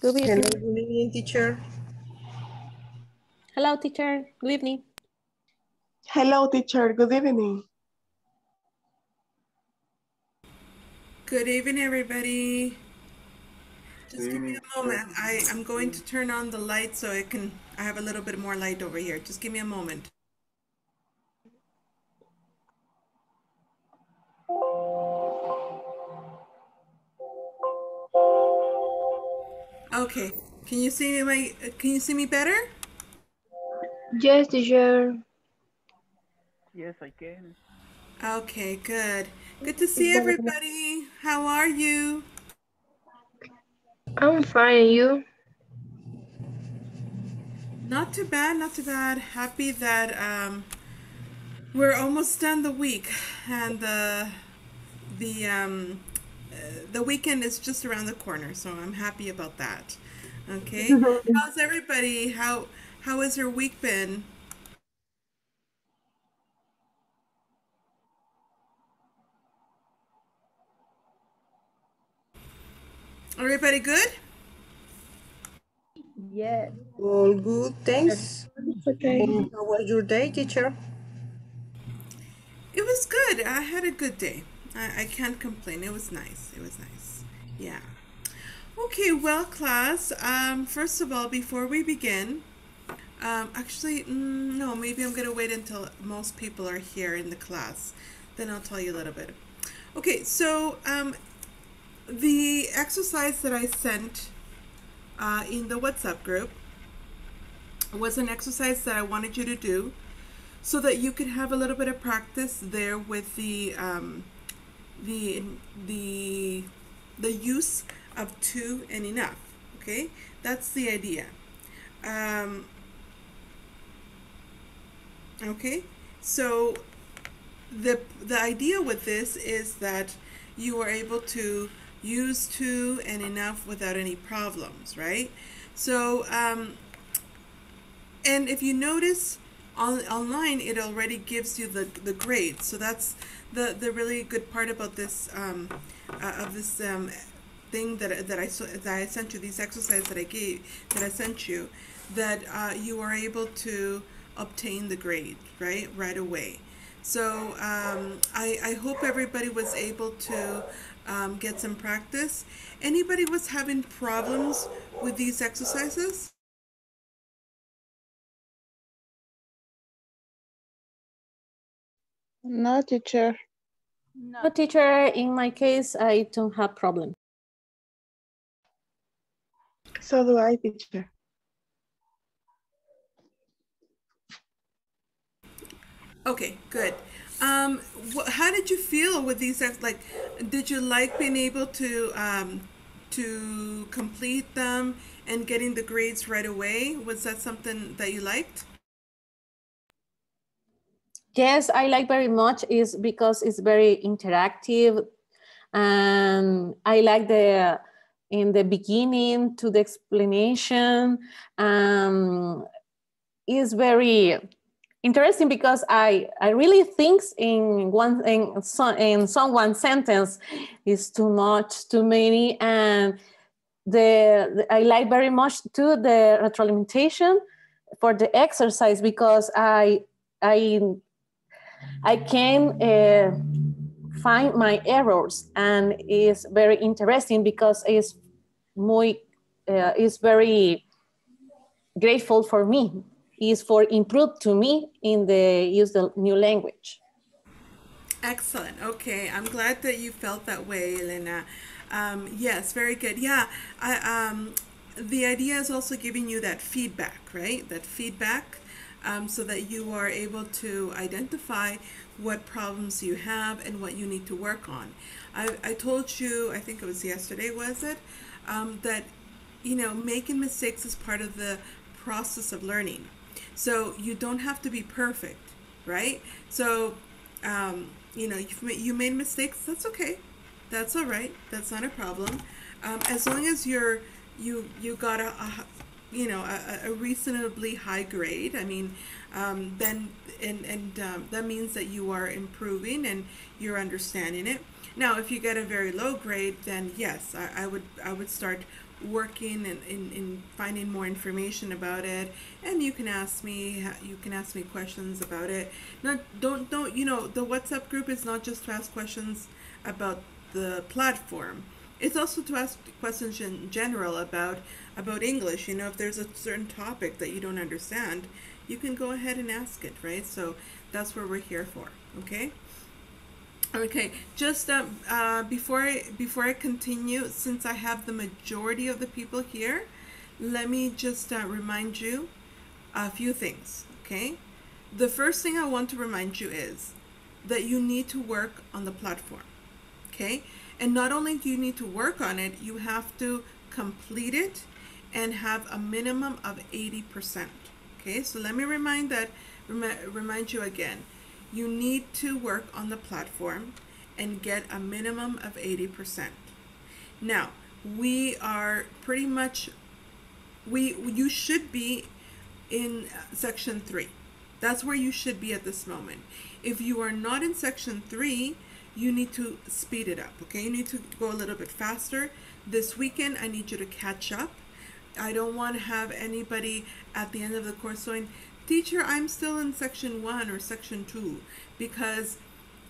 Good Hello, evening. good evening, teacher. Hello, teacher. Good evening. Hello, teacher. Good evening. Good evening, everybody. Just give me a moment. I, I'm going to turn on the light so I can, I have a little bit more light over here. Just give me a moment. Okay, can you see me, my, can you see me better? Yes, teacher. Yes, I can. Okay, good. Good to see everybody. How are you? I'm fine. You? Not too bad, not too bad. Happy that um, we're almost done the week, and the the um, Uh, the weekend is just around the corner. So I'm happy about that. Okay, how's everybody? How how has your week been? Everybody good? Yes. All good, thanks. Okay. How was your day, teacher? It was good. I had a good day. I, I can't complain. It was nice. It was nice. Yeah. Okay, well, class, um, first of all, before we begin, um, actually, mm, no, maybe I'm going to wait until most people are here in the class. Then I'll tell you a little bit. Okay, so um, the exercise that I sent uh, in the WhatsApp group was an exercise that I wanted you to do so that you could have a little bit of practice there with the um, the the the use of too and enough. Okay, that's the idea. Um, okay, so the the idea with this is that you are able to use too and enough without any problems, right? So um, and if you notice on online it already gives you the the grade so that's the the really good part about this um, uh, of this um, thing that that I that I sent you these exercises that I gave that I sent you that uh, you are able to obtain the grade right right away. So um, I, I hope everybody was able to um, get some practice. Anybody was having problems with these exercises No, teacher. No, teacher, in my case, I don't have problem. So do I, teacher. Okay, good. Um, how did you feel with these? Like, did you like being able to um, to complete them and getting the grades right away? Was that something that you liked? Yes, I like very much is because it's very interactive. And I like the in the beginning to the explanation. Um is very interesting because I I really think in one in, so, in someone sentence is too much too many. And the, the- I like very much too the retroalimentation for the exercise because I I I can uh, find my errors and it's very interesting because it's muy uh, very grateful for me is for improve to me in the use the new language Excellent. Okay, I'm glad that you felt that way, Elena. Um, yes, very good. Yeah, I, um, the idea is also giving you that feedback, right? That feedback, um, so that you are able to identify what problems you have and what you need to work on. I, I told you, I think it was yesterday, was it, um, that you know making mistakes is part of the process of learning. So you don't have to be perfect, right? So um, you know, you've ma- you made mistakes. That's okay. That's all right. That's not a problem. Um, as long as you're you you got a, a you know a, a reasonably high grade. I mean, um, then and and um, that means that you are improving and you're understanding it. Now, if you get a very low grade, then yes, I, I would I would start working and in, in finding more information about it and you can ask me you can ask me questions about it not don't don't you know the whatsapp group is not just to ask questions about the platform it's also to ask questions in general about about english you know if there's a certain topic that you don't understand you can go ahead and ask it right so that's what we're here for okay Okay, just um, uh, before I before I continue, since I have the majority of the people here, let me just uh, remind you a few things. Okay, the first thing I want to remind you is that you need to work on the platform. Okay, and not only do you need to work on it, you have to complete it and have a minimum of eighty percent. Okay, so let me remind that remi- remind you again you need to work on the platform and get a minimum of 80%. Now, we are pretty much we you should be in uh, section 3. That's where you should be at this moment. If you are not in section 3, you need to speed it up, okay? You need to go a little bit faster. This weekend I need you to catch up. I don't want to have anybody at the end of the course going, teacher, I'm still in section one or section two, because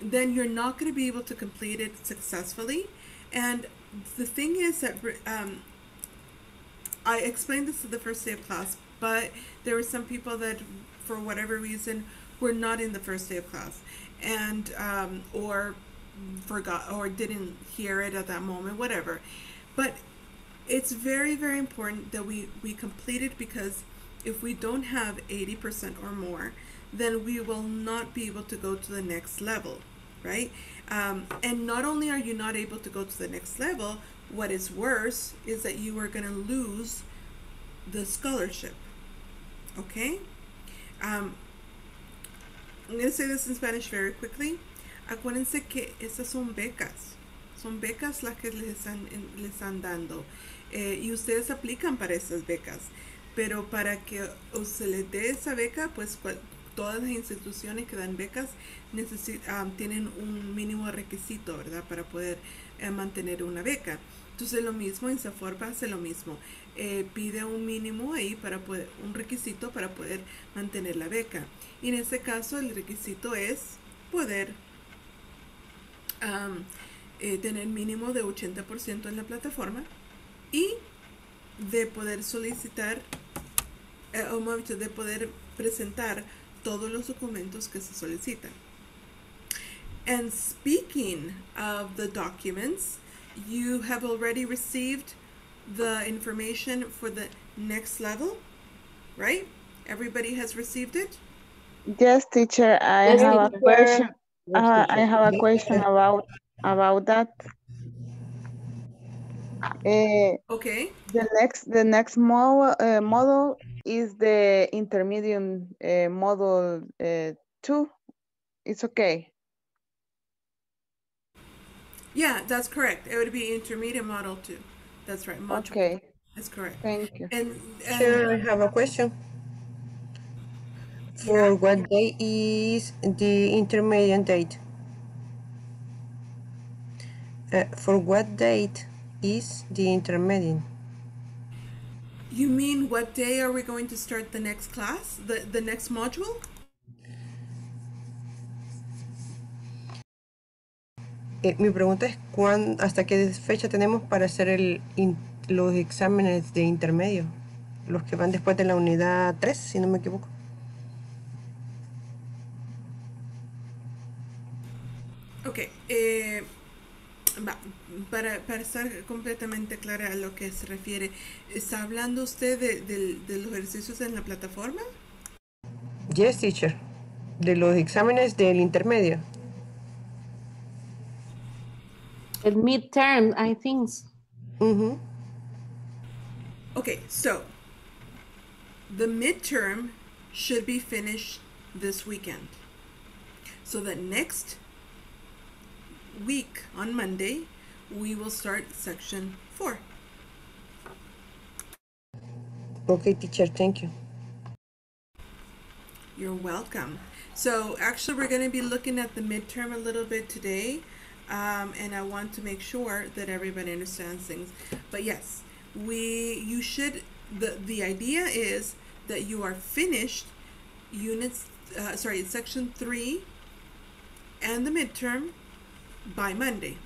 then you're not going to be able to complete it successfully. And the thing is that um, I explained this at the first day of class, but there were some people that, for whatever reason, were not in the first day of class, and um, or forgot or didn't hear it at that moment, whatever. But it's very very important that we we complete it because if we don't have 80% or more, then we will not be able to go to the next level, right? Um, and not only are you not able to go to the next level, what is worse is that you are going to lose the scholarship, okay? Um, I'm going to say this in Spanish very quickly. Acuérdense que esas son becas. Son becas las que les están, les están dando. Eh, y ustedes aplican para esas becas. pero para que se les dé esa beca, pues todas las instituciones que dan becas um, tienen un mínimo requisito, ¿verdad? Para poder eh, mantener una beca. Entonces lo mismo, INSAFORPA hace lo mismo. Eh, pide un mínimo ahí para poder, un requisito para poder mantener la beca. Y en este caso el requisito es poder tener mínimo de 80% en la plataforma y de poder solicitar eh, o de poder presentar todos los documentos que se solicitan. And speaking of the documents, you have already received the information for the next level, right? Everybody has received it? Yes, teacher. I Yes, have teacher. a question. Uh, I have a question about about that. Uh, Okay. the next the next model uh, model is the intermediate uh, model uh, two. It's okay. Yeah, that's correct. It would be intermediate model two. That's right. Module. Okay, That's correct. thank you. And, and Sure, I have a question. For what day is the intermediate date? Uh, for what date is the intermediate? you mean what day are we going to start the next class? The the next module? Eh, mi pregunta es cuán, hasta qué fecha tenemos para hacer el, in- los exámenes de intermedio, los que van después de la unidad 3, si no me equivoco. Ok, eh, va, para, para estar completamente clara a lo que se refiere, ¿está hablando usted de, del- de los ejercicios en la plataforma? Yes, teacher. De los exámenes del intermedio. The midterm, I think. Okay, so the midterm should be finished this weekend. So that next week on Monday, we will start section four. Okay, teacher, thank you. You're welcome. So actually, we're going to be looking at the midterm a little bit today, um, and I want to make sure that everybody understands things. But yes, we you should the the idea is that you are finished units uh, sorry section 3 and the midterm by Monday.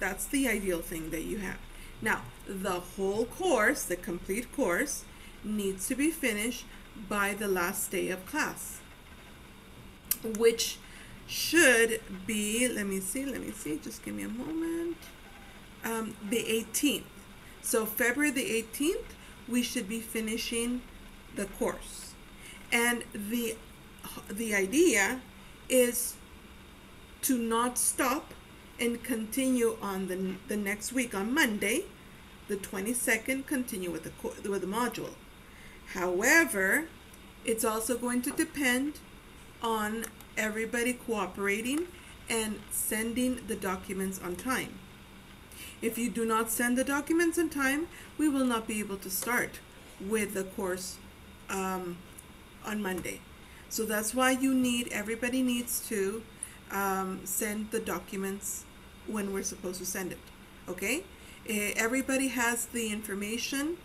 That's the ideal thing that you have. Now, the whole course, the complete course, needs to be finished by the last day of class, which should be, let me see, let me see, just give me a moment, um, the 18th. So, February the 18th, we should be finishing the course. And the the idea is to not stop and continue on the, the next week on Monday, the 22nd, continue with the, with the module. However, it's also going to depend on everybody cooperating and sending the documents on time. If you do not send the documents on time, we will not be able to start with the course um, on Monday. So that's why you need, everybody needs to um, send the documents when we're supposed to send it. Okay? Eh, everybody has the information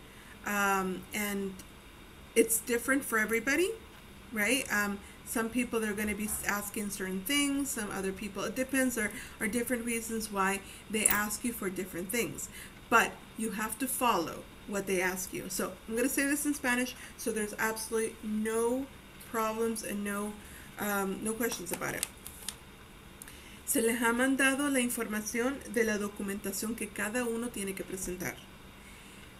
um, and it's different for everybody, right? Um, some people they're going to be asking certain things, some other people, it depends, there are different reasons why they ask you for different things. But you have to follow what they ask you. So I'm going to say this in Spanish, so there's absolutely no problems and no, um, no questions about it. Se les ha mandado la información de la documentación que cada uno tiene que presentar.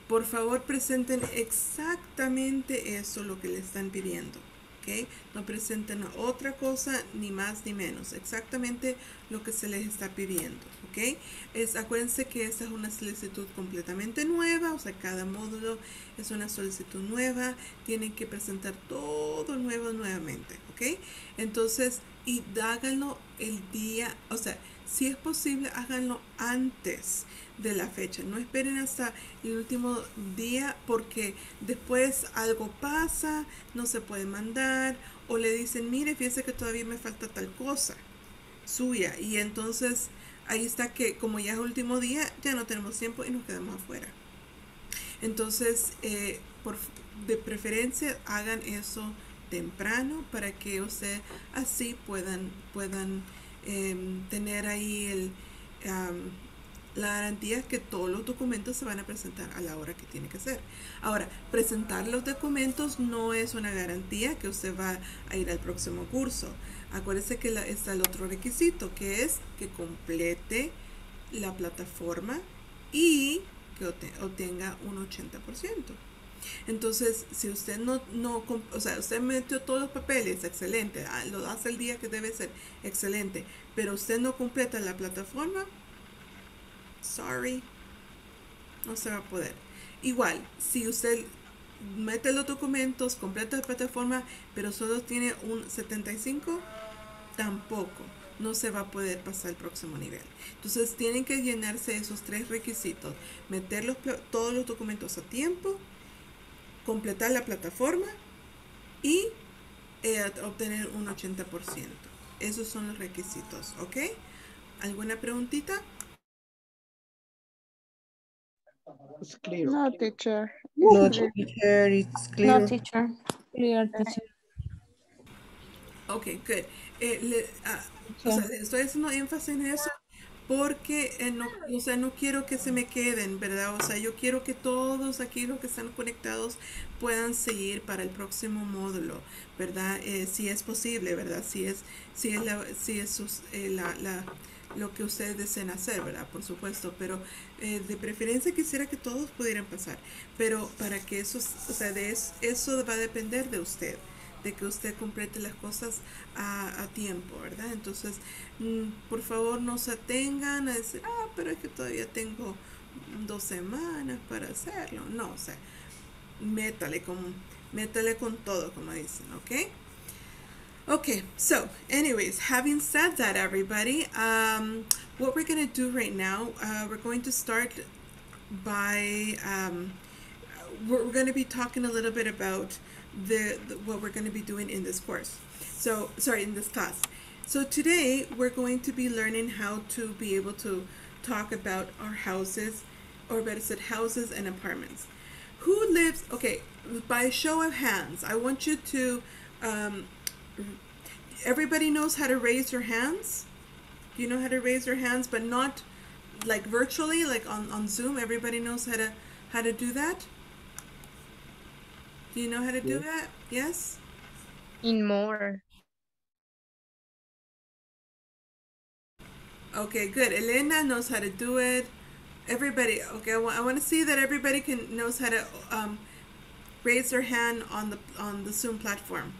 Por favor, presenten exactamente eso lo que le están pidiendo. ¿ok? No presenten otra cosa, ni más ni menos. Exactamente lo que se les está pidiendo. ¿ok? Es, acuérdense que esta es una solicitud completamente nueva, o sea, cada módulo es una solicitud nueva. Tienen que presentar todo nuevo nuevamente. ¿ok? Entonces, y háganlo el día, o sea, si es posible, háganlo antes de la fecha. No esperen hasta el último día porque después algo pasa, no se puede mandar o le dicen, mire, fíjese que todavía me falta tal cosa suya. Y entonces ahí está que como ya es último día, ya no tenemos tiempo y nos quedamos afuera. Entonces, eh, por, de preferencia, hagan eso temprano para que usted así puedan puedan eh, tener ahí el um, la garantía que todos los documentos se van a presentar a la hora que tiene que ser. Ahora, presentar los documentos no es una garantía que usted va a ir al próximo curso. Acuérdese que está el otro requisito, que es que complete la plataforma y que obtenga un 80%. Entonces, si usted no, no, o sea, usted metió todos los papeles, excelente, ah, lo hace el día que debe ser, excelente, pero usted no completa la plataforma, sorry, no se va a poder. Igual, si usted mete los documentos, completa la plataforma, pero solo tiene un 75, tampoco no se va a poder pasar al próximo nivel. Entonces tienen que llenarse esos tres requisitos, meter los, todos los documentos a tiempo, completar la plataforma y eh, obtener un 80%. Esos son los requisitos, ¿ok? ¿Alguna preguntita? It's clear. No, teacher. No, teacher, it's clear. No, teacher. Clear, teacher. Ok, good. Eh, le, ah, o sea, estoy haciendo énfasis en eso porque eh, no, o sea, no quiero que se me queden, ¿verdad? O sea, yo quiero que todos aquí los que están conectados puedan seguir para el próximo módulo, ¿verdad? Eh, si es posible, ¿verdad? Si es, si es, la, si es eh, la, la, lo que ustedes deseen hacer, ¿verdad? Por supuesto, pero eh, de preferencia quisiera que todos pudieran pasar, pero para que eso, o sea, de eso, eso va a depender de usted de que usted complete las cosas a, a tiempo, ¿verdad? Entonces, mm, por favor, no se atengan a decir, ah, pero es que todavía tengo dos semanas para hacerlo. No, o sea, métale con, métale con todo, como dicen, ¿ok? Okay, so anyways, having said that, everybody, um, what we're going to do right now, uh, we're going to start by, um, we're, we're going to be talking a little bit about the, the what we're going to be doing in this course. So, sorry, in this class. So today we're going to be learning how to be able to talk about our houses or better said, houses and apartments. Who lives? Okay, by show of hands, I want you to. Um, everybody knows how to raise your hands. You know how to raise your hands, but not like virtually, like on on Zoom? Everybody knows how to how to do that. Do you know how to do that? Yes. In more. Okay, good. Elena knows how to do it. Everybody, okay. I want, I want to see that everybody can knows how to um, raise their hand on the on the Zoom platform.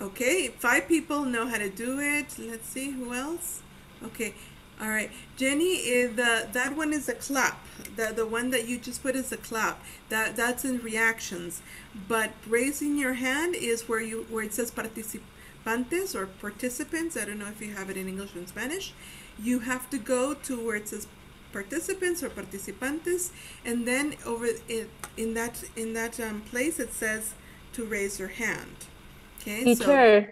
Okay, five people know how to do it. Let's see who else. Okay, all right. Jenny, is the that one is a clap. The the one that you just put is a clap. That that's in reactions. But raising your hand is where you where it says participantes or participants. I don't know if you have it in English or Spanish. You have to go to where it says participants or participantes, and then over in in that in that um, place it says to raise your hand. Okay, so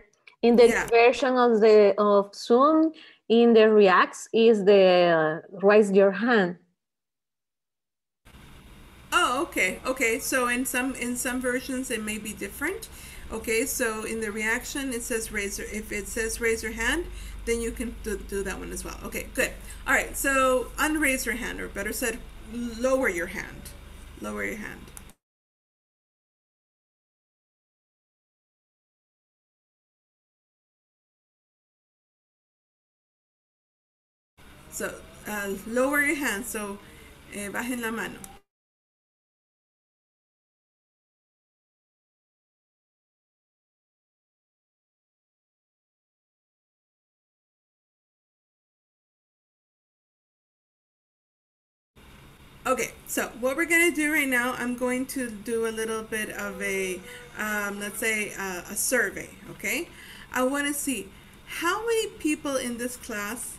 in the Yeah. version of the of Zoom, in the reacts is the uh, raise your hand. Oh, okay, okay. So in some in some versions it may be different. Okay, so in the reaction it says raise your, if it says raise your hand, then you can do, do that one as well. Okay, good. All right, so unraise your hand, or better said, lower your hand. Lower your hand. So uh, lower your hand. So eh, bajen la mano. Okay, so what we're gonna do right now, I'm going to do a little bit of a, um, let's say, uh, a survey. Okay, I want to see how many people in this class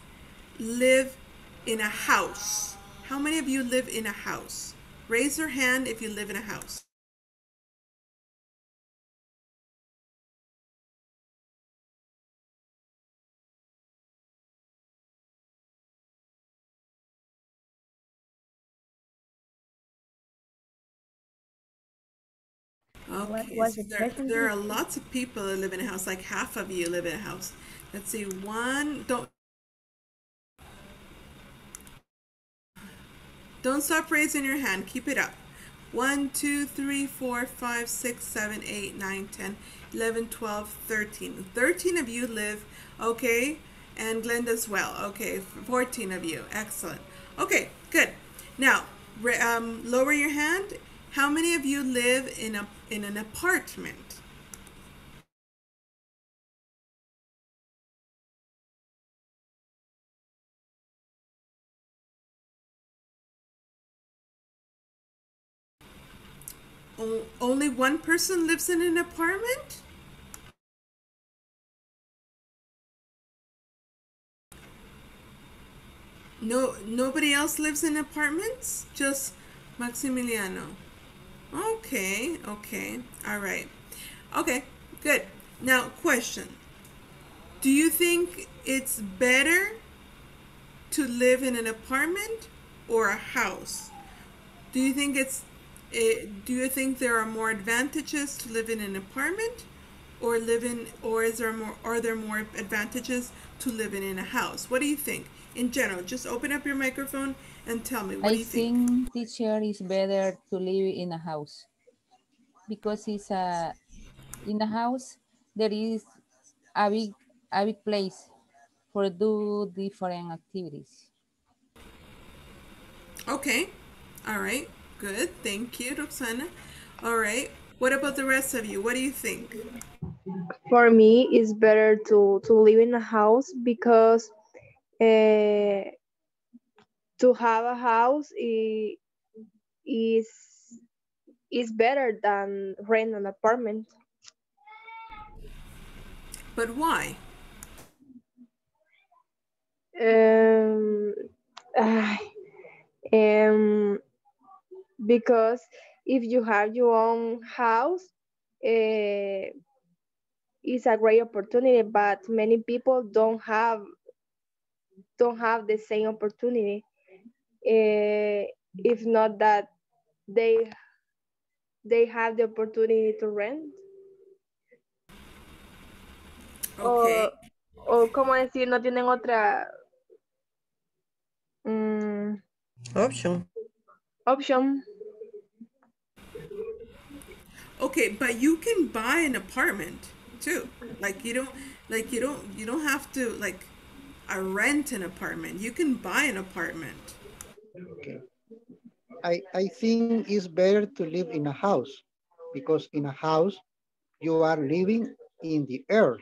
live in a house. How many of you live in a house? Raise your hand if you live in a house. Okay, so there, there are lots of people that live in a house. Like half of you live in a house. Let's see, one. Don't don't stop raising your hand. Keep it up. One, two, three, four, five, six, seven, eight, nine, ten, eleven, twelve, thirteen. Thirteen 13 of you live. Okay, and Glenda as well. Okay, fourteen of you. Excellent. Okay, good. Now, um, lower your hand. How many of you live in a in an apartment? Only one person lives in an apartment? No, nobody else lives in apartments? Just Maximiliano. Okay, okay, all right. Okay, good. Now, question Do you think it's better to live in an apartment or a house? Do you think it's eh, do you think there are more advantages to live in an apartment or live in or is there more are there more advantages to living in a house? What do you think? In general, just open up your microphone and tell me what do I you think? think teacher is better to live in a house because it's a in a house there is a big a big place for do different activities. Okay. All right. Good. Thank you, Roxana. All right. What about the rest of you? What do you think? For me, it's better to, to live in a house because uh, to have a house i- is is better than rent an apartment. But why? Um, ah, um, because if you have your own house, uh, it's a great opportunity, but many people don't have don't have the same opportunity. Uh, if not that they they have the opportunity to rent. Okay. O, o como decir, no tienen otra mm, Option. Option. Okay, but you can buy an apartment too. Like you don't like you don't you don't have to like uh, rent an apartment. You can buy an apartment. Okay. I, I think it's better to live in a house because in a house you are living in the air,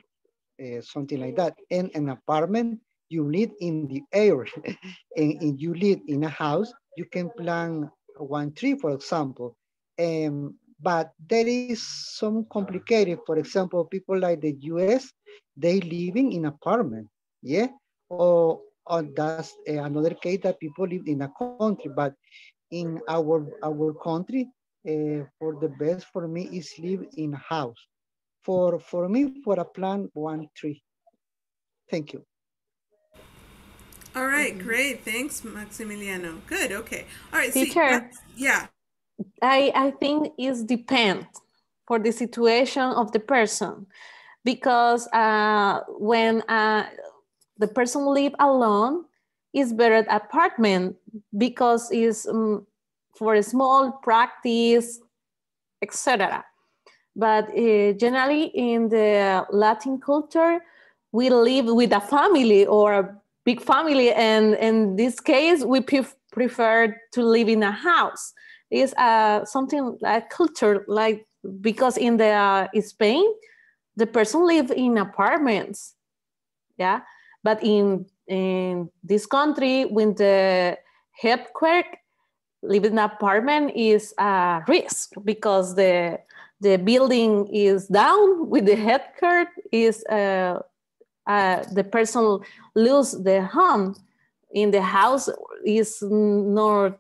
uh, something like that. And an apartment you live in the air. and if you live in a house, you can plant one tree, for example. Um, but there is some complicated, for example, people like the US, they living in apartment, yeah? Or, or that's uh, another case that people live in a country, but in our our country, uh, for the best for me is live in house. For for me, for a plant one tree. Thank you. All right, great. Thanks, Maximiliano. Good. Okay. All right. see, Teacher. that's- yeah. I, I think it depends for the situation of the person because uh, when uh, the person live alone is better apartment because is um, for a small practice etc but uh, generally in the latin culture we live with a family or a big family and in this case we pref- prefer to live in a house. Is uh, something like culture like because in the uh, spain the person live in apartments yeah? But in in this country when the headquarters live in apartment is a risk because the the building is down with the headquarters is uh, uh, the person lose the home in the house is not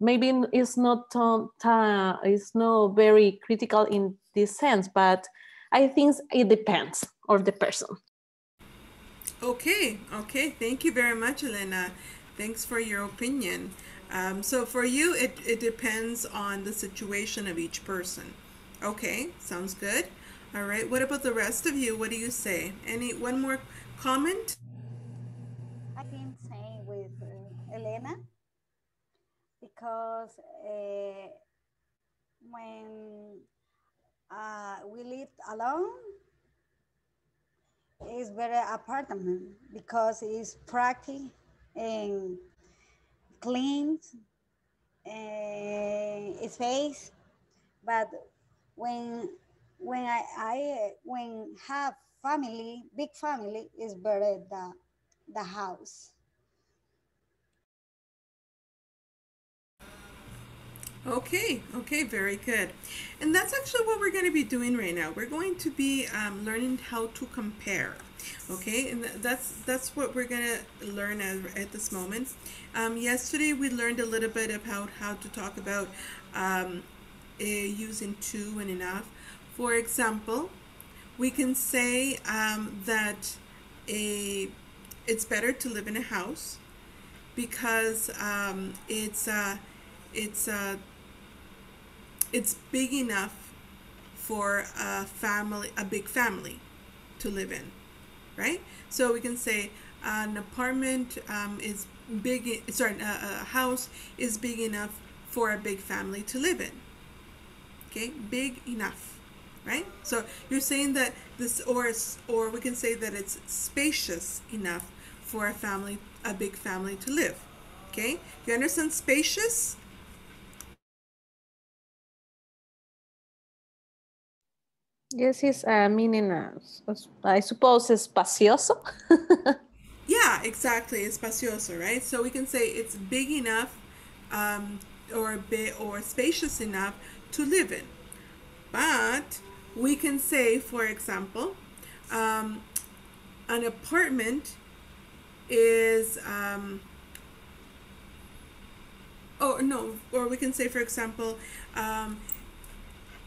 maybe it's not ta- it's not very critical in this sense but i think it depends of the person Okay. Okay. Thank you very much, Elena. Thanks for your opinion. Um, so for you, it, it depends on the situation of each person. Okay. Sounds good. All right. What about the rest of you? What do you say? Any one more comment? I think same with uh, Elena because uh, when uh, we lived alone, it's better apartment because it's practical and clean and space. But when when I, I when have family, big family, is better the the house. Okay, okay, very good. And that's actually what we're going to be doing right now. We're going to be um, learning how too compare. Okay, and that's that's what we're going to learn at, at this moment. Um, yesterday we learned a little bit about how to talk about um, uh, using to and enough. For example, we can say um, that a it's better to live in a house because um, it's uh, it's uh, it's big enough for a family, a big family, to live in, right? So we can say an apartment um, is big. Sorry, a, a house is big enough for a big family to live in. Okay, big enough, right? So you're saying that this, or or we can say that it's spacious enough for a family, a big family to live. Okay, you understand spacious? yes it's uh, meaning uh, i suppose espacioso Yeah, exactly. Espacioso, right? So we can say it's big enough um, or big or spacious enough to live in. But we can say, for example, um, an apartment is um, oh no, or we can say, for example, um,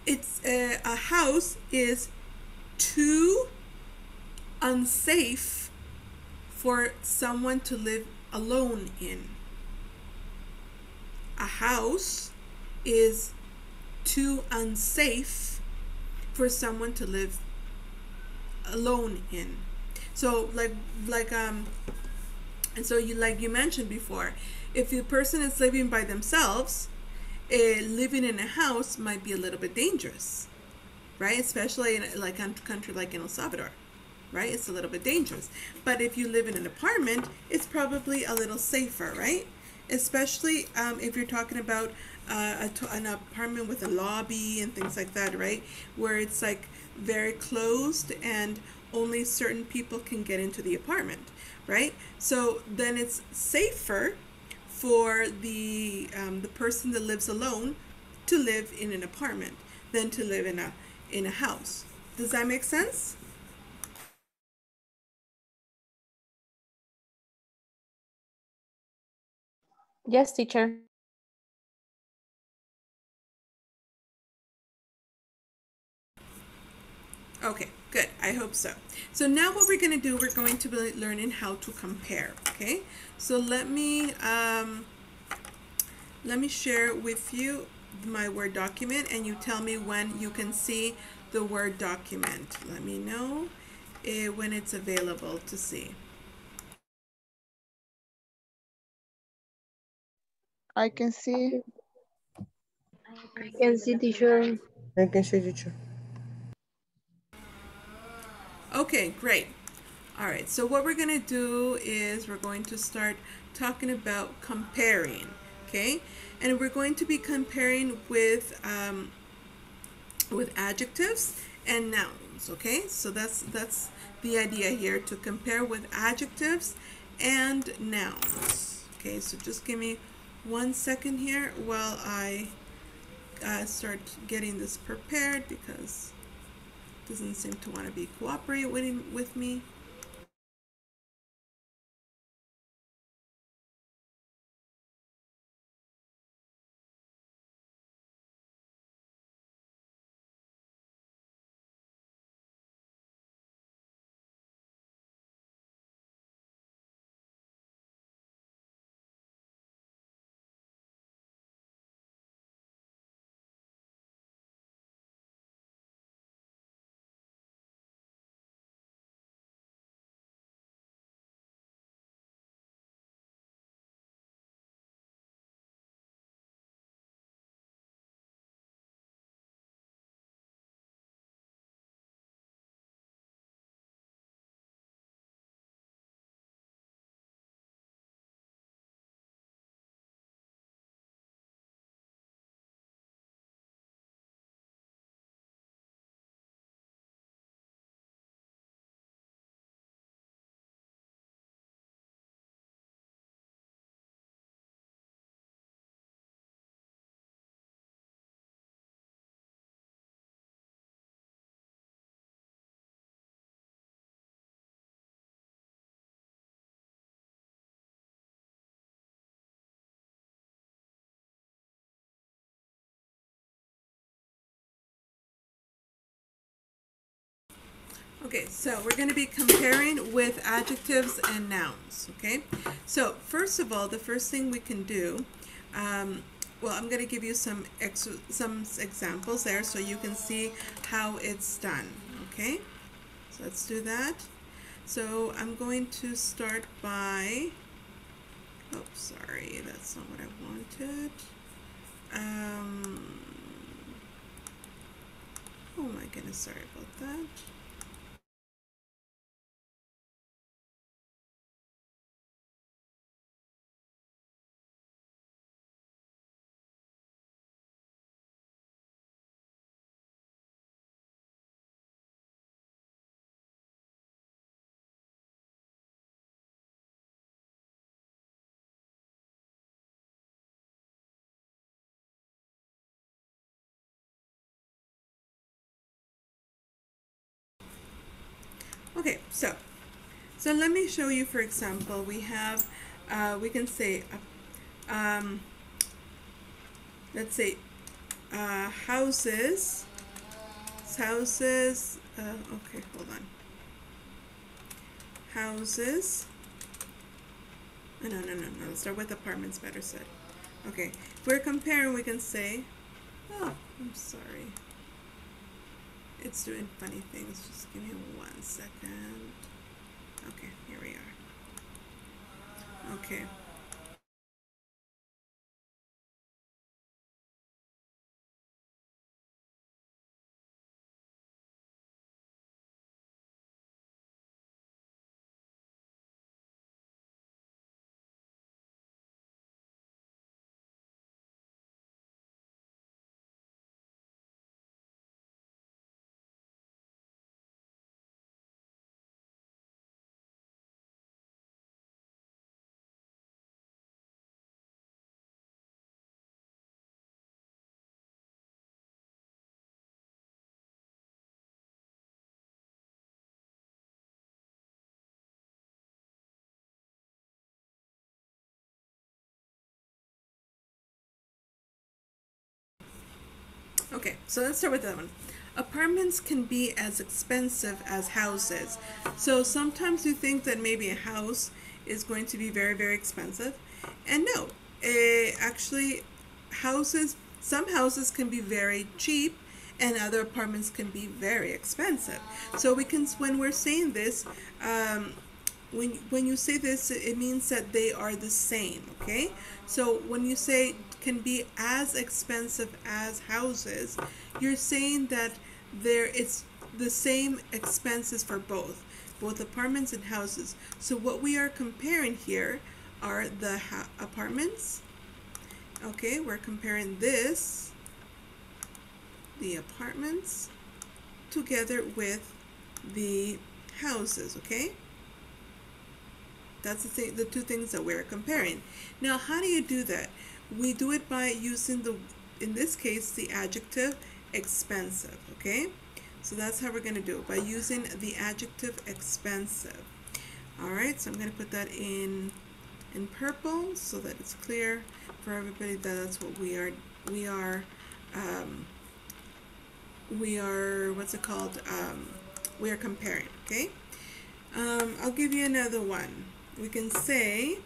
it's a, a house is too unsafe for someone to live alone in. A house is too unsafe for someone to live alone in. So like like um and so you like you mentioned before, if the person is living by themselves, uh, living in a house might be a little bit dangerous, right? Especially in like a country like in El Salvador, right? It's a little bit dangerous. But if you live in an apartment, it's probably a little safer, right? Especially um, if you're talking about a an apartment with a lobby and things like that, right? Where it's like very closed and only certain people can get into the apartment, right? So then it's safer for the um, the person that lives alone to live in an apartment than to live in a in a house. Does that make sense? Yes, teacher. Okay, good. I hope so. So now what we're going to do, we're going to be learning how to compare. Okay, so let me um, let me share with you my Word document, and you tell me when you can see the Word document. Let me know uh, when it's available to see. I can see. I can see teacher. I can see teacher. Okay, great. All right, so what we're going to do is we're going to start talking about comparing, okay? And we're going to be comparing with um, with adjectives and nouns, okay? So that's that's the idea here to compare with adjectives and nouns. Okay, so just give me one second here while I uh, start getting this prepared because doesn't seem to want to be cooperate with, with me. Okay, so we're going to be comparing with adjectives and nouns, okay? So first of all, the first thing we can do, um, well, I'm going to give you some ex some examples there so you can see how it's done, okay? So let's do that. So I'm going to start by, oh, sorry, that's not what I wanted. Um, oh my goodness, sorry about that. Okay, so so let me show you. For example, we have uh, we can say uh, um, let's say uh, houses houses. Uh, okay, hold on. Houses No, no, no, no. Let's start with apartments, better said. Okay. If we're comparing, we can say, oh, I'm sorry. It's doing funny things. Just give me one second. Okay, here we are. Okay. Okay, so let's start with that one. Apartments can be as expensive as houses. So sometimes you think that maybe a house is going to be very, very expensive. And no, eh, actually, houses, some houses can be very cheap and other apartments can be very expensive. So we can, when we're saying this, um, when when you say this it means that they are the same okay so when you say can be as expensive as houses you're saying that there it's the same expenses for both both apartments and houses so what we are comparing here are the apartments okay we're comparing this the apartments together with the houses okay that's the thing, the two things that we're comparing. Now, how do you do that? We do it by using the, in this case, the adjective expensive, okay? So that's how we're going to do it, by using the adjective expensive. All right, so I'm going to put that in in purple so that it's clear for everybody that that's what we are, we are, um, we are, what's it called? Um, we are comparing, okay? Um, I'll give you another one we can say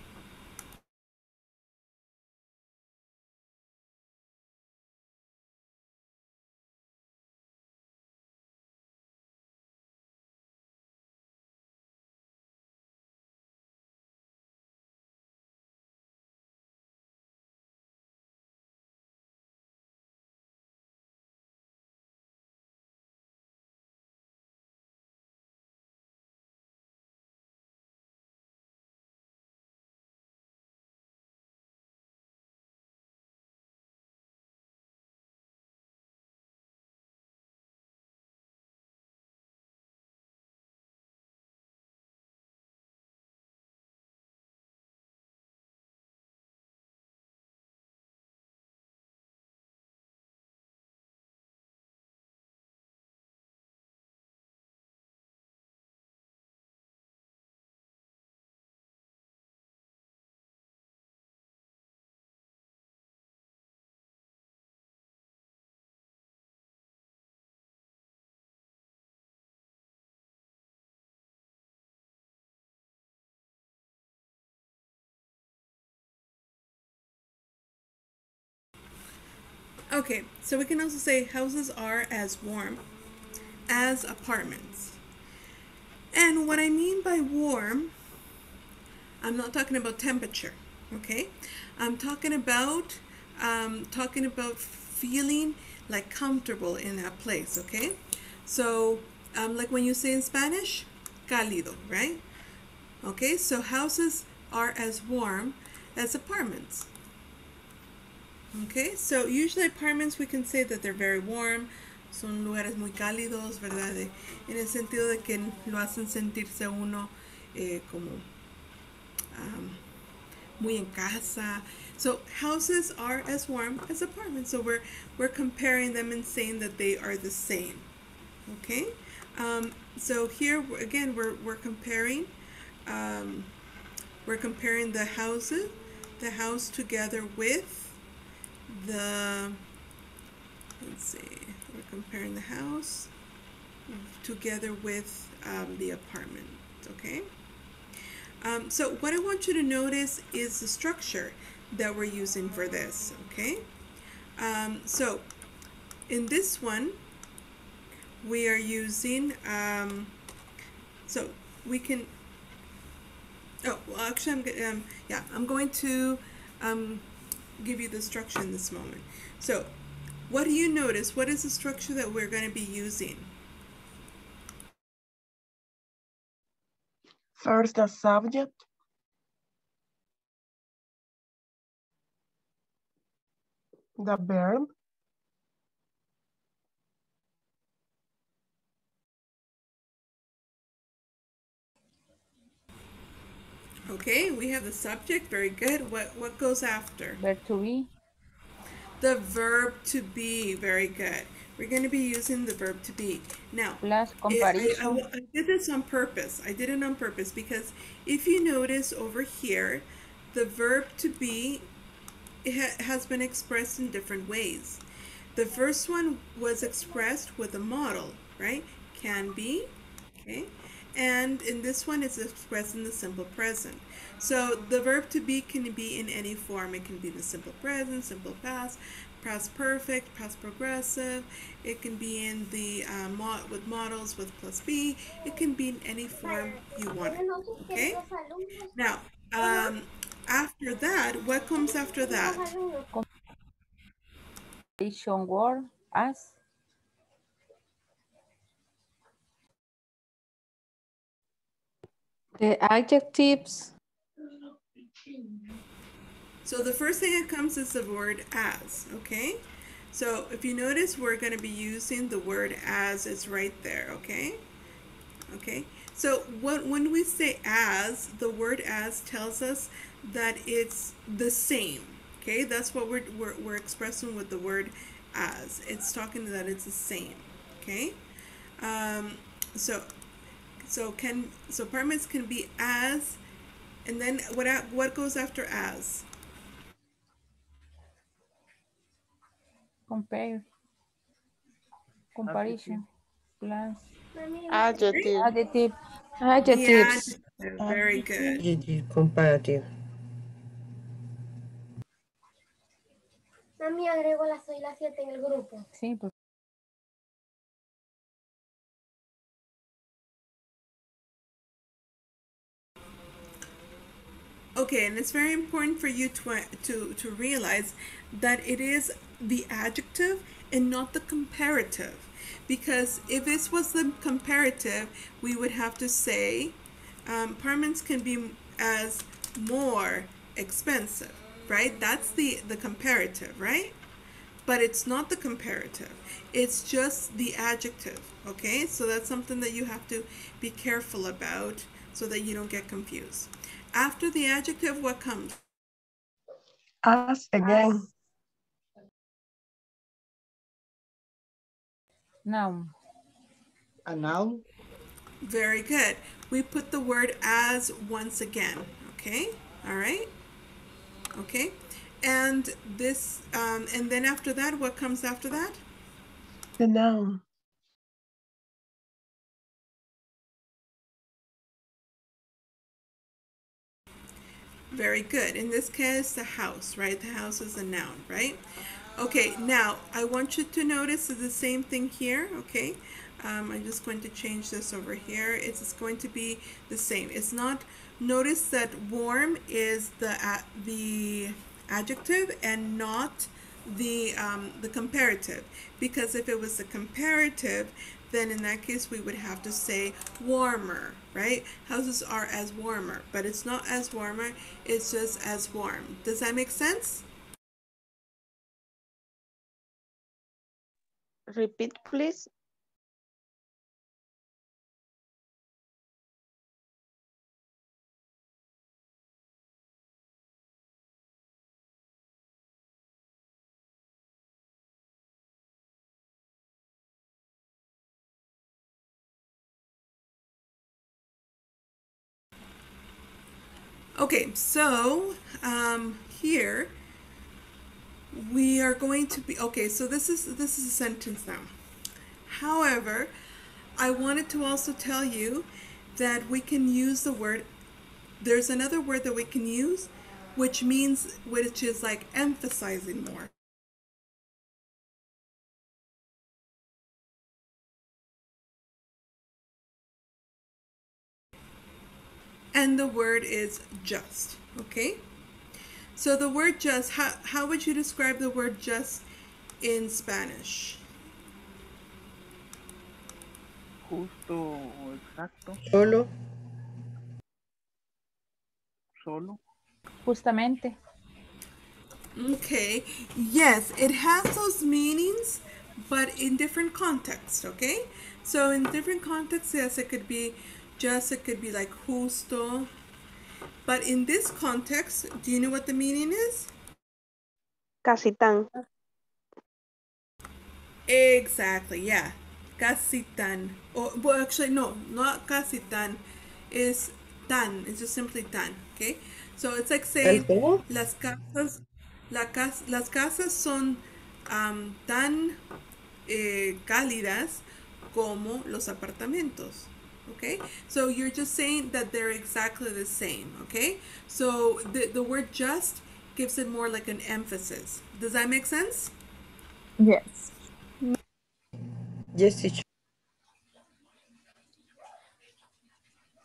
Okay, so we can also say houses are as warm as apartments. And what I mean by warm, I'm not talking about temperature, okay? I'm talking about um, talking about feeling like comfortable in that place, okay? So, um, like when you say in Spanish, cálido, right? Okay, so houses are as warm as apartments. Okay, so usually apartments we can say that they're very warm, son lugares muy cálidos, ¿verdad? De- en el sentido de que lo hacen sentirse uno eh, como um, muy en casa. So houses are as warm as apartments. So we're we're comparing them and saying that they are the same. Okay. Um, so here again we're we're comparing um, we're comparing the houses the house together with the let's see we're comparing the house together with um, the apartment okay Um, so what I want you to notice is the structure that we're using for this, okay? Um, so in this one, we are using, um, so we can, oh, well, actually, I'm, um, yeah, I'm going to um, give you the structure in this moment. So what do you notice? What is the structure that we're going to be using? First, the subject. The verb. Okay, we have the subject, very good. What, what goes after? Verb to be. The verb to be, very good. We're going to be using the verb to be. Now, Plus it- I. I- I did this on purpose. I did it on purpose because if you notice over here, the verb to be ha- has been expressed in different ways. The first one was expressed with a model, right? Can be, okay? And in this one, it's expressed in the simple present. So the verb to be can be in any form. It can be the simple present, simple past, past perfect, past progressive. It can be in the uh, mo- with models with plus be. It can be in any form you want it. Okay. Now, um, after that, what comes after that? Word as. The adjectives. So the first thing that comes is the word as, okay? So if you notice, we're going to be using the word as It's right there, okay? Okay, so what, when we say as, the word as tells us that it's the same, okay? That's what we're, we're, we're expressing with the word as. It's talking that it's the same, okay? Um, so, so can, so permits can be as, and then what, what goes after as? Compare. Comparison. Plus Adjective. adjective. Adjectives. adjective, very good. Adjective, comparative. Mami, agrego las 6 y las 7 en el grupo. Sí, pues, Okay, and it's very important for you to to to realize that it is the adjective and not the comparative. Because if this was the comparative, we would have to say um, apartments can be as more expensive, right? That's the the comparative, right? But it's not the comparative. It's just the adjective, okay? So that's something that you have to be careful about so that you don't get confused. After the adjective, what comes? As again. noun. A noun, Very good. We put the word as once again, okay? All right? Okay? And this, um, and then after that, what comes after that? The noun. Very good. In this case, the house, right? The house is a noun, right? Okay, now I want you to notice the same thing here, okay? Um, I'm just going to change this over here. It's going to be the same. It's not, notice that warm is the, a the adjective and not the, um, the comparative. Because if it was the comparative, then in that case we would have to say warmer, right? Houses are as warmer, but it's not as warmer, it's just as warm. Does that make sense? Repeat, please. Okay, so um, here we are going to be okay. So this is this is a sentence now. However, I wanted to also tell you that we can use the word there's another word that we can use, which means, which is like emphasizing more. And the word is just, okay? So the word just, how, how would you describe the word just in Spanish? Justo exacto. Solo. Solo. Justamente. Okay, yes, it has those meanings, but in different contexts, okay? So in different contexts, yes, it could be just, it could be like justo. But in this context, do you know what the meaning is? Casi tan. Exactly, yeah. Casi tan. Or, well, actually, no, not casi tan. Is tan. It's just simply tan, okay? So it's like saying, las casas, la cas- las casas son um, tan eh, cálidas como los apartamentos. Okay, so you're just saying that they're exactly the same. Okay, so the, the word just gives it more like an emphasis. Does that make sense? Yes. Yes, teacher.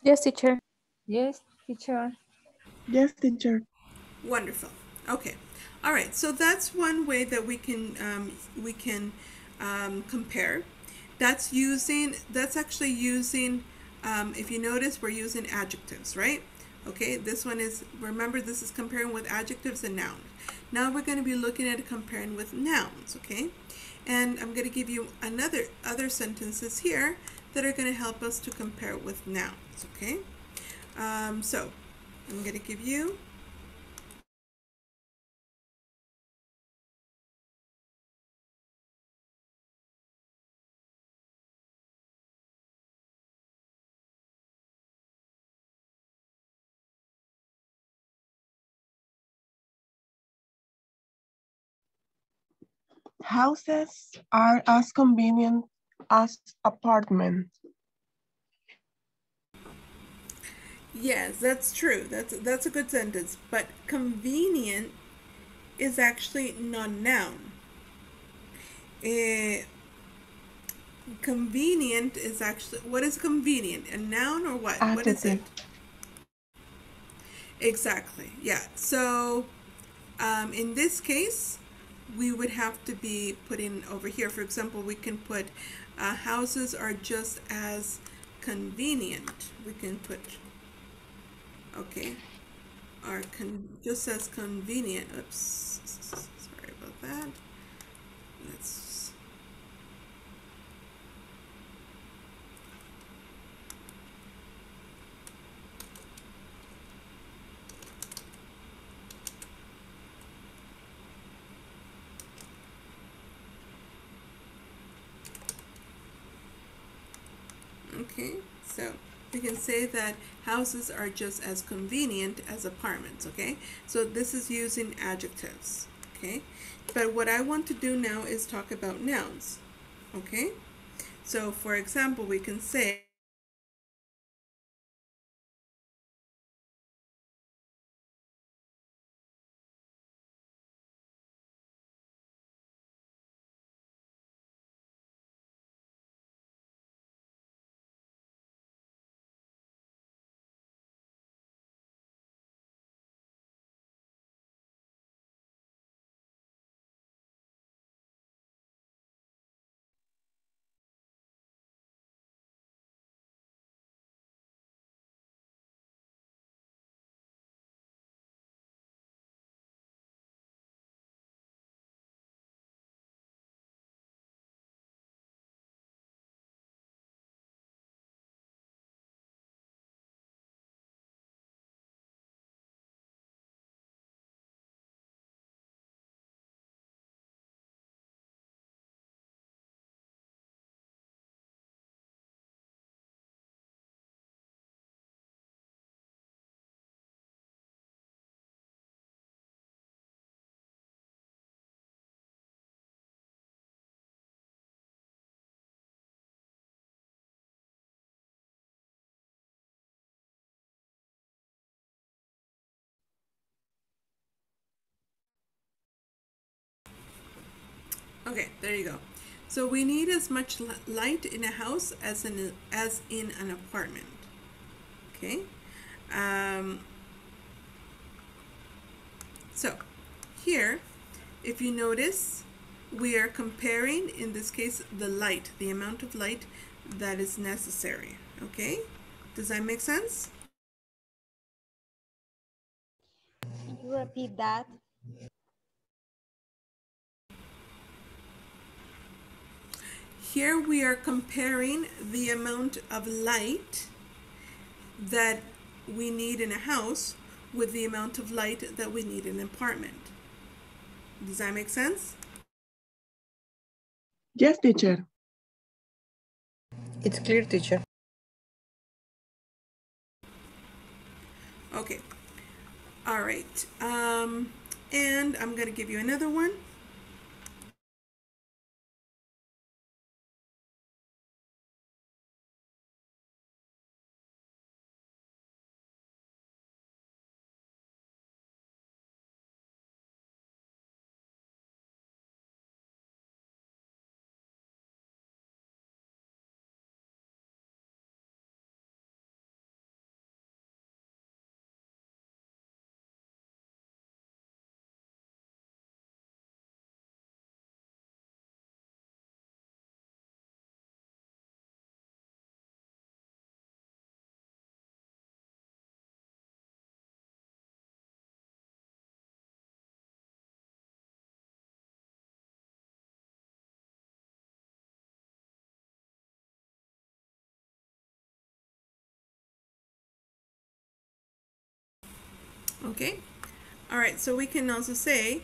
Yes, teacher. Yes, teacher. Yes, teacher. Wonderful. Okay. All right. So that's one way that we can um, we can um, compare. That's using. That's actually using. Um, if you notice, we're using adjectives, right? Okay. This one is. Remember, this is comparing with adjectives and nouns. Now we're going to be looking at comparing with nouns. Okay. And I'm going to give you another other sentences here that are going to help us to compare with nouns. Okay. Um, so I'm going to give you Houses are as convenient as apartments. Yes, that's true. That's that's a good sentence. But convenient is actually non-noun. Eh, convenient is actually what is convenient? A noun or what? What is it? Adjective. Exactly. Yeah. So um, in this case, we would have to be putting over here. For example, we can put uh, houses are just as convenient. We can put okay are con- just as convenient. Oops, sorry about that. Let's Okay, so we can say that houses are just as convenient as apartments, okay? So this is using adjectives, okay? But what I want to do now is talk about nouns, okay? So for example, we can say Okay, there you go. So we need as much light in a house as in as in an apartment. Okay. Um, so here, if you notice, we are comparing, in this case, the light, the amount of light that is necessary. Okay. Does that make sense? Can you repeat that? Here we are comparing the amount of light that we need in a house with the amount of light that we need in an apartment. Does that make sense? Yes, teacher. It's clear, teacher. Okay. All right. Um, and I'm going to give you another one. Okay. All right. So we can also say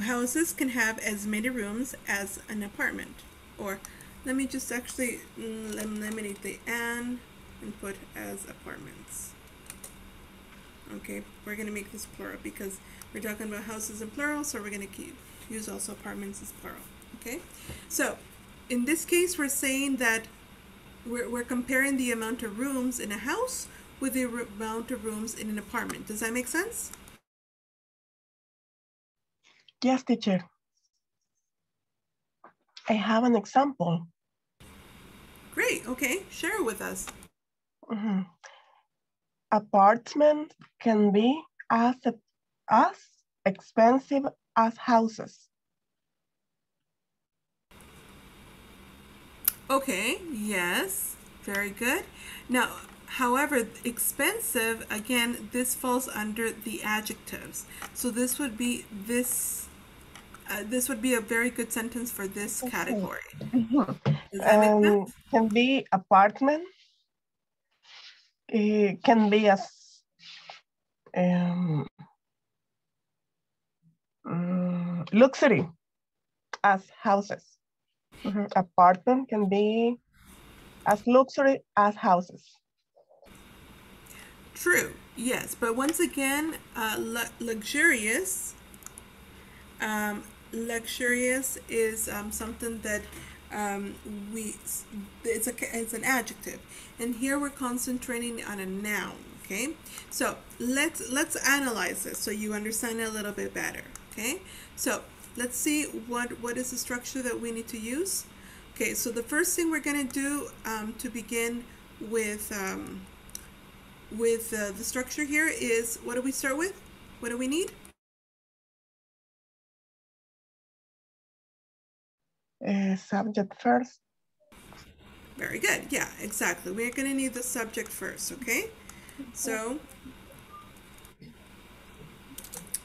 houses can have as many rooms as an apartment. Or let me just actually mm, eliminate the and and put as apartments. Okay. We're going to make this plural because we're talking about houses in plural. So we're going to keep use also apartments as plural. Okay. So in this case, we're saying that we're, we're comparing the amount of rooms in a house with the amount of rooms in an apartment. Does that make sense? Yes, teacher. I have an example. Great. Okay. Share it with us. Mhm. Apartments can be as, as expensive as houses. Okay. Yes. Very good. Now, however, expensive, again, this falls under the adjectives. So this would be this. Uh, this would be a very good sentence for this category. Make Um, can be apartment. It can be as um, mm, luxury as houses. Mhm. Apartment can be as luxury as houses. True, yes, but once again, uh, lu- luxurious. Um, luxurious is um, something that um, we it's a it's an adjective, and here we're concentrating on a noun. Okay, so let's let's analyze this so you understand it a little bit better. Okay, so let's see what what is the structure that we need to use. Okay, so the first thing we're gonna do um, to begin with. Um, with uh, the structure here is what do we start with? What do we need? Uh, subject first. Very good. Yeah, exactly. We're going to need the subject first, okay? So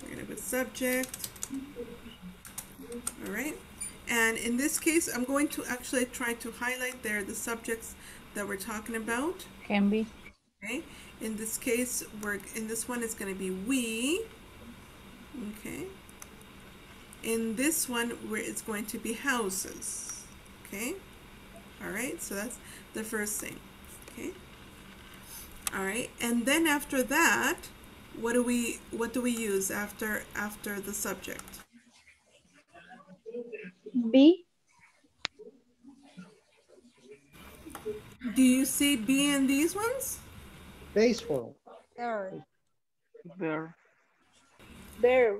we're going to put subject. All right. And in this case, I'm going to actually try to highlight there the subjects that we're talking about. Can be. Okay. In this case, we're in this one it's going to be we. Okay. In this one, where it's going to be houses. Okay. All right. So that's the first thing. Okay. All right. And then after that, what do we what do we use after after the subject? Be Do you see be in these ones? Baseball. There. There. there.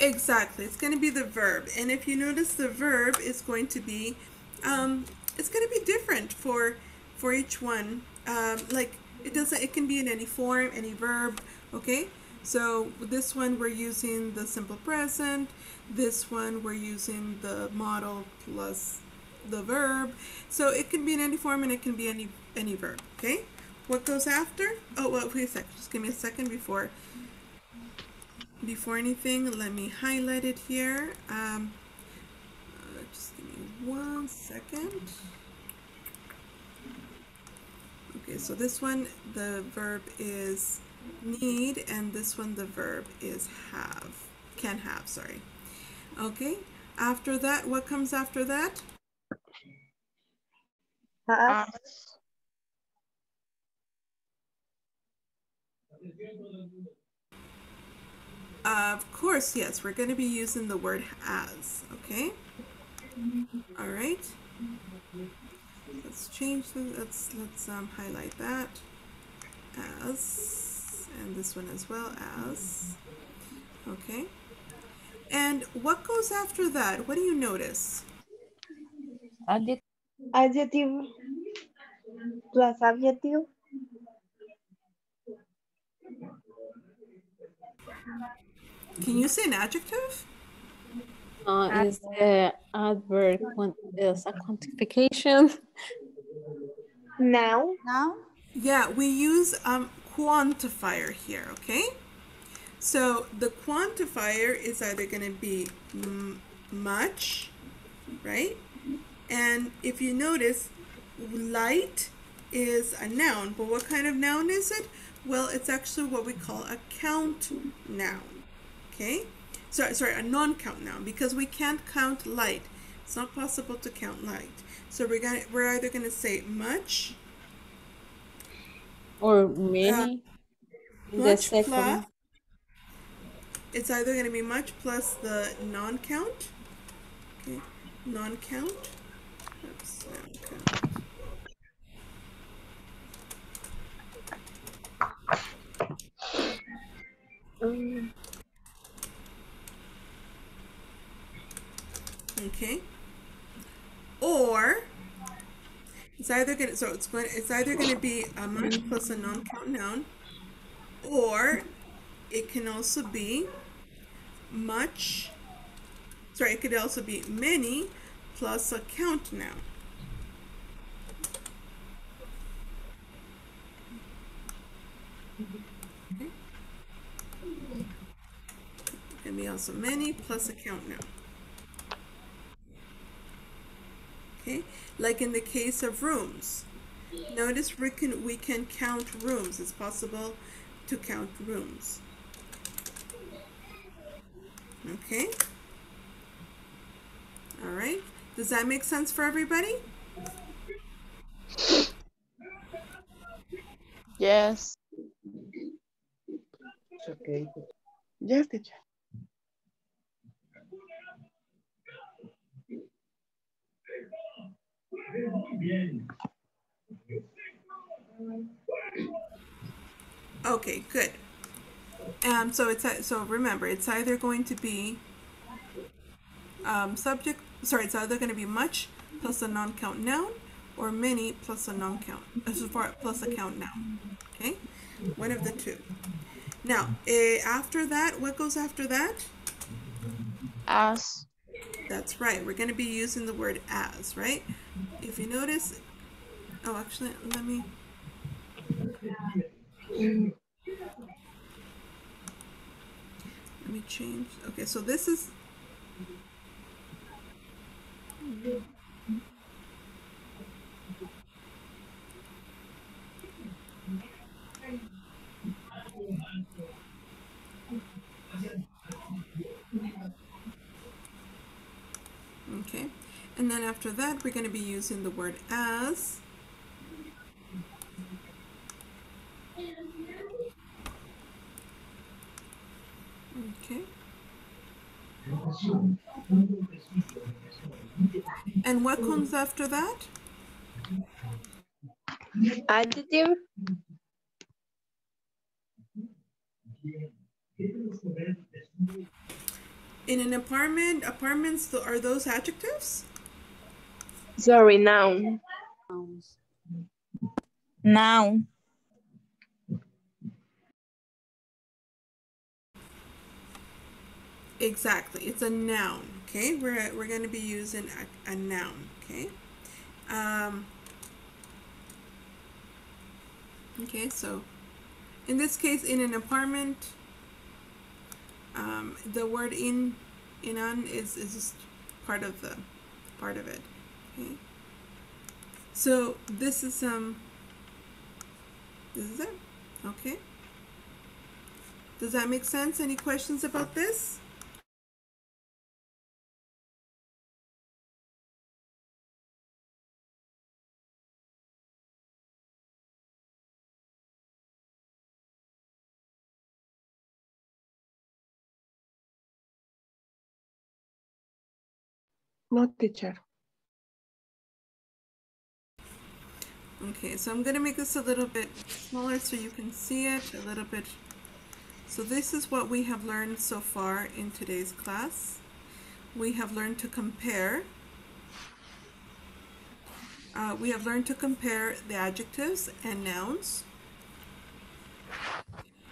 Exactly. It's going to be the verb. And if you notice the verb is going to be um it's going to be different for for each one. Um like it doesn't it can be in any form, any verb, okay? So this one we're using the simple present. This one we're using the model plus the verb. So it can be in any form and it can be any any verb, okay? What goes after? Oh, well, wait a second. Just give me a second before before anything. Let me highlight it here. Um, uh, just give me one second. Okay, so this one, the verb is need, and this one, the verb is have. Can have, sorry. Okay, after that, what comes after that? Has. Of course, yes, we're going to be using the word as, okay? All right. Let's change the, let's, let's um, highlight that as, and this one as well as, okay? And what goes after that? What do you notice? Adjective. Adjective plus adjective. Can you say an adjective? Uh, is the adverb quant- is a quantification? Now. Now? Yeah, we use um, quantifier here, okay? So the quantifier is either going to be m- much, right? And if you notice, light is a noun, but what kind of noun is it? Well, it's actually what we call a count noun, okay? Sorry, sorry, a non-count noun because we can't count light. It's not possible to count light. So we're gonna we're either gonna say much, Or many? Uh, the much plus. It's either gonna be much plus the non-count. Okay, non-count. Oops, non-count. Um, Okay. Or it's either gonna so it's going it's either gonna be a much plus a non-count noun, or it can also be much. Sorry, it could also be many plus a count noun. Okay. It can be also many plus a count noun. Okay, like in the case of rooms. Notice we can we can count rooms. It's possible to count rooms. Okay. All right. Does that make sense for everybody? Yes. It's okay. Yes, teacher. Okay, good. Um, so it's so remember, it's either going to be um, subject. Sorry, it's either going to be much plus a non-count noun, or many plus a non-count so far plus a count noun. Okay, one of the two. Now, eh, after that, what goes after that? As. That's right. We're going to be using the word as, right? If you notice, oh, actually, let me. Let me change. Okay, so this is. Okay, and then after that, we're going to be using the word as. Okay. And what comes after that? Adjective. In an apartment, apartments are those adjectives? Sorry, noun. Noun. Exactly. It's a noun. Okay. We're we're going to be using a, a noun. Okay. Um, okay. So, in this case, in an apartment, um, the word in in on is is just part of the part of it. Okay. So this is um. This is it. Okay. Does that make sense? Any questions about this? No, teacher. Okay, so I'm going to make this a little bit smaller so you can see it a little bit. So this is what we have learned so far in today's class. We have learned to compare. Uh, we have learned to compare the adjectives and nouns.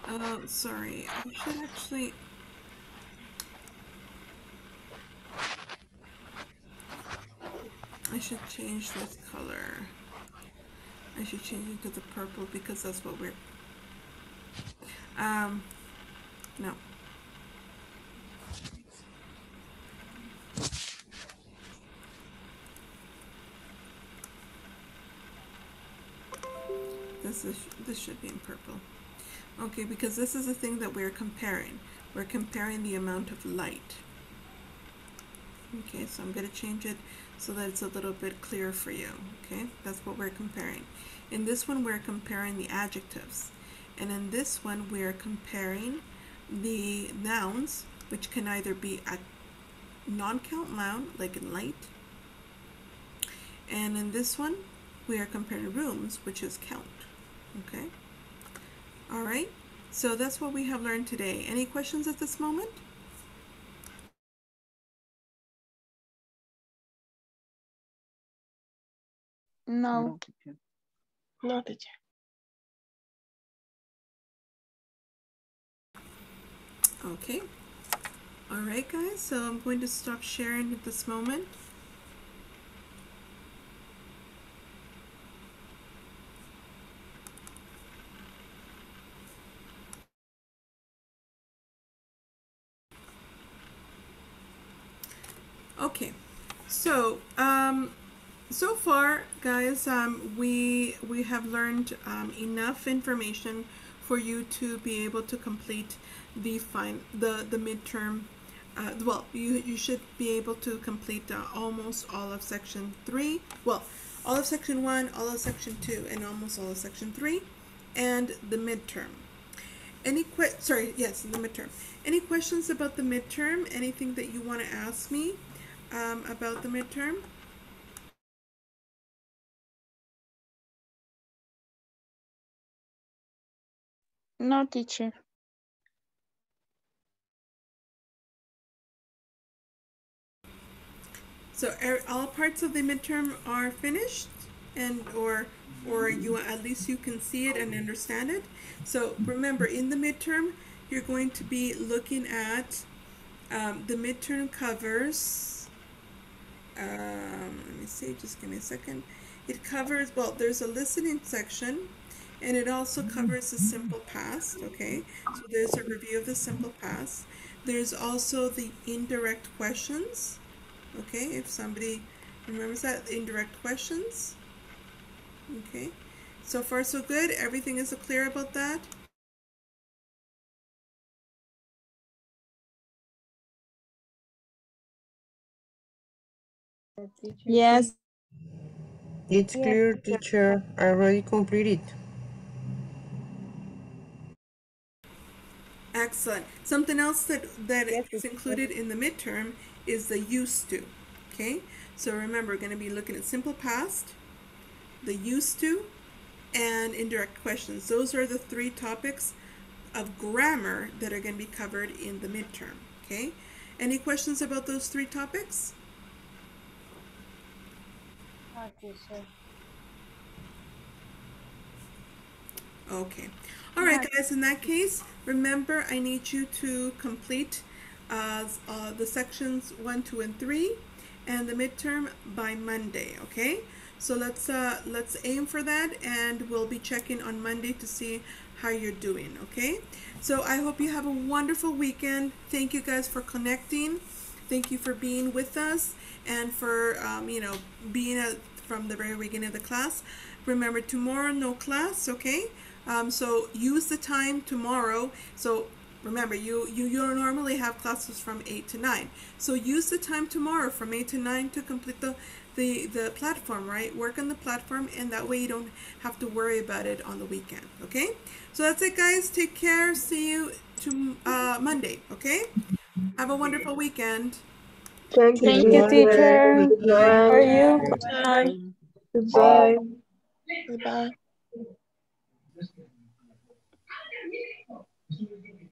Uh, sorry, I should actually... I should change this color. I should change it to the purple because that's what we're. Um, no. This is this should be in purple. Okay, because this is the thing that we're comparing. We're comparing the amount of light. Okay, so I'm going to change it so that it's a little bit clearer for you. Okay, that's what we're comparing. In this one, we're comparing the adjectives. And in this one, we're comparing the nouns, which can either be a non-count noun, like in light. And in this one, we are comparing rooms, which is count. Okay. All right. So that's what we have learned today. Any questions at this moment? No. No, teacher. Okay. All right, guys. So I'm going to stop sharing at this moment. Okay. So, um, so far, guys, um, we we have learned um, enough information for you to be able to complete the fine the the midterm. Uh, well, you you should be able to complete uh, almost all of section three. Well, all of section one, all of section two, and almost all of section three, and the midterm. Any que- sorry, yes, the midterm. Any questions about the midterm? Anything that you want to ask me um, about the midterm? No, teacher. So er, all parts of the midterm are finished, and or or you at least you can see it and understand it. So remember, in the midterm, you're going to be looking at um, the midterm covers. Um, let me see. Just give me a second. It covers well. There's a listening section, and it also covers the simple past. Okay, so there's a review of the simple past. There's also the indirect questions. Okay, if somebody remembers that, the indirect questions. Okay, so far so good. Everything is clear about that. Yes. It's Yes, clear, teacher. teacher. I already completed. Excellent. Something else that that is included in the midterm is the used to. Okay, so remember, we're going to be looking at simple past, the used to, and indirect questions. Those are the three topics of grammar that are going to be covered in the midterm. Okay, Any questions about those three topics? Okay, Okay. All right, guys, in that case, remember I need you to complete uh, uh, the sections one, two, and three and the midterm by Monday, okay? So let's uh, let's aim for that and we'll be checking on Monday to see how you're doing, okay? So I hope you have a wonderful weekend. Thank you guys for connecting. Thank you for being with us and for um, you know being a, from the very beginning of the class. Remember tomorrow no class, okay? Um, so use the time tomorrow. So remember you you you normally have classes from 8 to 9 so use the time tomorrow from 8 to 9 to complete the the the platform right work on the platform and that way you don't have to worry about it on the weekend okay so that's it guys take care see you to uh monday okay have a wonderful weekend Thank you, Thank you, teacher. Goodbye. For you. Goodbye. Goodbye.